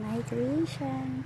Migration.